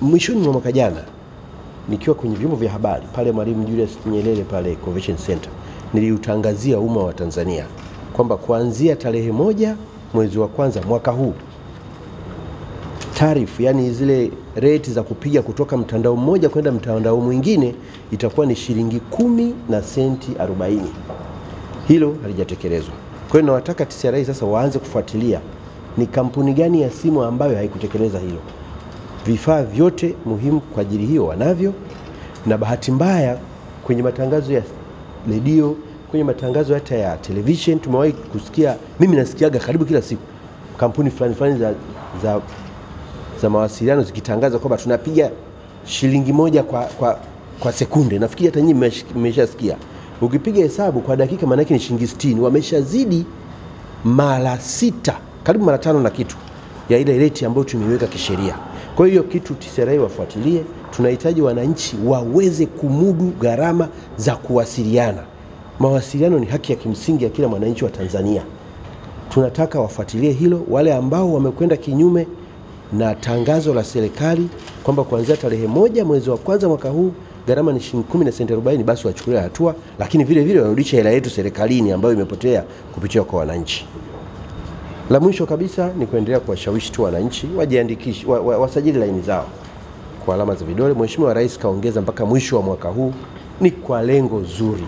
mwishoni mwa mwaka jana nikiwa kwenye vyombo vya habari pale Mwalimu Julius Nyerere pale Convention Center, niliutangazia umma wa Tanzania kwamba kuanzia tarehe moja mwezi wa kwanza mwaka huu taarifu, yani zile rate za kupiga kutoka mtandao mmoja kwenda mtandao mwingine itakuwa ni shilingi kumi na senti 40. Hilo halijatekelezwa. Kwa hiyo nawataka TCRA sasa waanze kufuatilia ni kampuni gani ya simu ambayo haikutekeleza hilo. Vifaa vyote muhimu kwa ajili hiyo wanavyo, na bahati mbaya kwenye matangazo ya redio, kwenye matangazo hata ya television tumewahi kusikia, mimi nasikiaga karibu kila siku kampuni fulani fulani za, za, za mawasiliano zikitangaza kwamba tunapiga shilingi moja kwa, kwa, kwa sekunde. Nafikiri hata nyinyi mmeshasikia. Ukipiga hesabu kwa dakika, maanake ni shilingi 60. Wameshazidi mara sita, karibu mara tano na kitu ya ile reti ambayo tumeiweka kisheria. Kwa hiyo kitu TCRA wafuatilie. Tunahitaji wananchi waweze kumudu gharama za kuwasiliana. Mawasiliano ni haki ya kimsingi ya kila mwananchi wa Tanzania. Tunataka wafuatilie hilo. Wale ambao wamekwenda kinyume na tangazo la serikali kwamba kuanzia tarehe moja mwezi wa kwanza mwaka huu gharama ni shilingi kumi na senti arobaini, basi wachukuliwe hatua, lakini vile vile warudishe hela yetu serikalini ambayo imepotea kupitia kwa wananchi. La mwisho kabisa ni kuendelea kuwashawishi tu wananchi wajiandikishe, wa, wa, wasajili laini zao kwa alama za vidole. Mheshimiwa Rais kaongeza mpaka mwisho wa mwaka huu, ni kwa lengo zuri.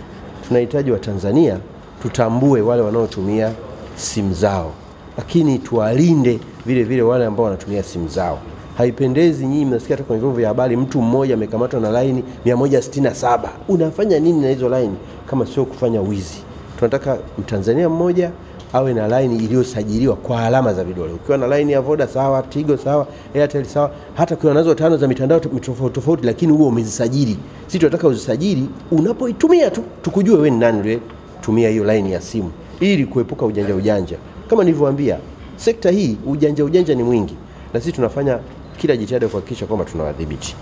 Tunahitaji Watanzania tutambue wale wanaotumia simu zao, lakini tuwalinde vile vile wale ambao wanatumia simu zao. Haipendezi, nyinyi mnasikia hata kwenye vyombo vya habari, mtu mmoja amekamatwa na laini 167. Unafanya nini na hizo laini kama sio kufanya wizi? Tunataka Mtanzania mmoja awe na laini iliyosajiliwa kwa alama za vidole. Ukiwa na laini ya Voda sawa, Tigo sawa, Airtel sawa, hata ukiwa nazo tano za mitandao tofauti tofauti, lakini huo umezisajili. Sisi tunataka uzisajili, unapoitumia tu tukujue wewe ni nani uliyetumia hiyo laini ya simu, ili kuepuka ujanja ujanja. Kama nilivyowaambia, sekta hii ujanja ujanja ni mwingi, na sisi tunafanya kila jitihada kuhakikisha kwamba tunawadhibiti.